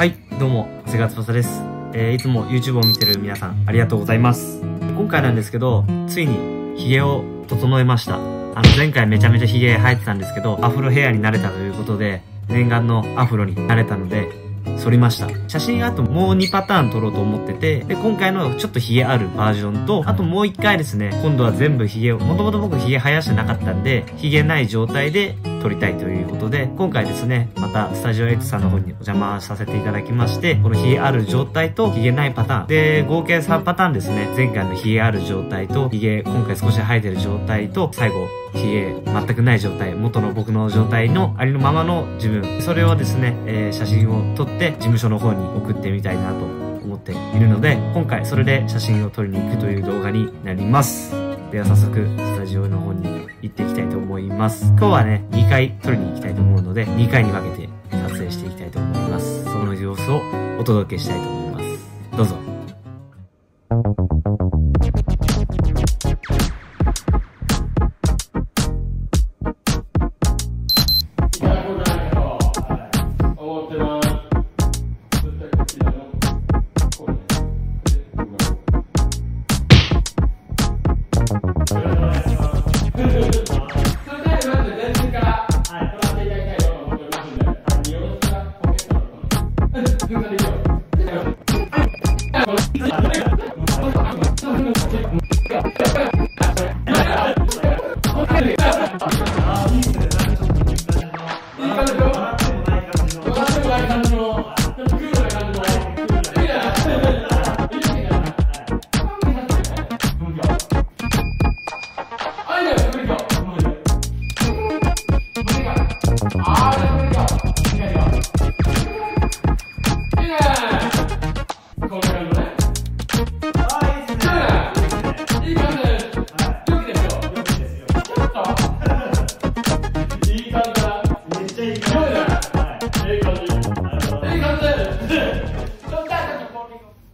はい、どうも、長谷川翼です。えー、いつも YouTube を見てる皆さん、ありがとうございます。今回なんですけど、ついに、髭を整えました。あの、前回めちゃめちゃ髭生えてたんですけど、アフロヘアになれたということで、念願のアフロになれたので、剃りました。写真あともう2パターン撮ろうと思ってて、で、今回のちょっと髭あるバージョンと、あともう1回ですね、今度は全部髭を、もともと僕髭生やしてなかったんで、髭ない状態で撮りたいということで、今回ですね、またスタジオエイトさんの方にお邪魔させていただきまして、この髭ある状態と髭ないパターン。で、合計3パターンですね。前回の髭ある状態と、髭今回少し生えてる状態と、最後、髭全くない状態、元の僕の状態のありのままの自分。それをですね、えー写真を撮って事務所の方に送ってみたいなと思っているので、今回それで写真を撮りに行くという動画になります。では早速、スタジオの方に行っていきたいと思います。今日はね、2回撮りに行きたいと思うので、2回に分けて撮影していきたいと思います。その様子をお届けしたいと思います。どうぞ。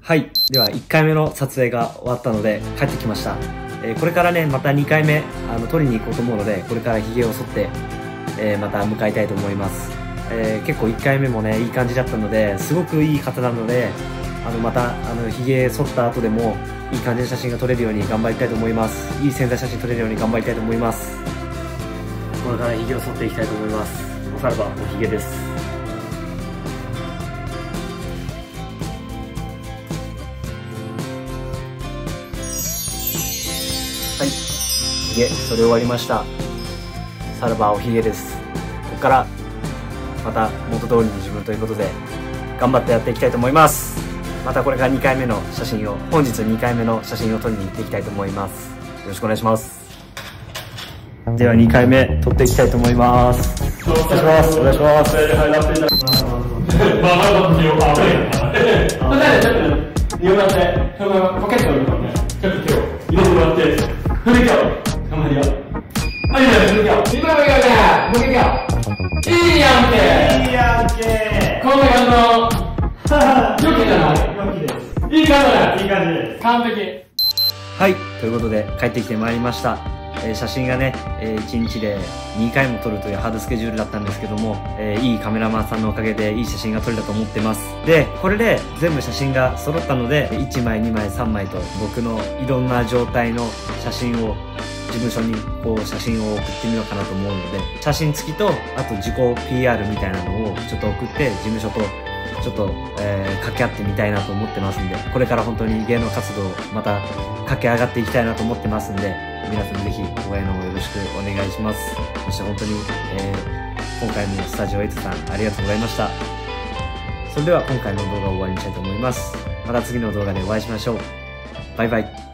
はい。では、1回目の撮影が終わったので、帰ってきました。えーこれからね、また2回目、あの、撮りに行こうと思うので、これから髭を剃って、えーまた向かいたいと思います。えー結構1回目もね、いい感じだったので、すごくいい方なので、あの、また、あの、髭剃った後でも、いい感じの写真が撮れるように頑張りたいと思います。いい潜在写真撮れるように頑張りたいと思います。これから髭を剃っていきたいと思います。おさらば、お髭です。げ、それ終わりました。さらばおひげです。ここから、また元通りの自分ということで、頑張ってやっていきたいと思います。またこれから2回目の写真を、本日2回目の写真を撮りに行っていきたいと思います。よろしくお願いします。では2回目撮っていきたいと思います。お願いします。お願いします。まあ、まだ僕よ、あ、俺。それで、ちょっと、両手、そのポケットにね、ちょっと手を入れてもらって、振りか頑張じ、ゃない。いい感じいい感じです。完璧。はい。ということで、帰ってきてまいりました。えー写真がね、え1日で2回も撮るというハードスケジュールだったんですけども、えーいいカメラマンさんのおかげでいい写真が撮れたと思ってます。で、これで全部写真が揃ったので、1枚、2枚、3枚と僕のいろんな状態の写真を事務所にこう写真を送ってみようかなと思うので、写真付きと、あと自己 PR みたいなのをちょっと送って事務所とちょっと、えー掛け合ってみたいなと思ってますんで、これから本当に芸能活動また駆け上がっていきたいなと思ってますんで、皆さんぜひ応援の方よろしくお願いします。そして本当に、えー今回もスタジオエイトさんありがとうございました。それでは今回の動画を終わりにしたいと思います。また次の動画でお会いしましょう。バイバイ。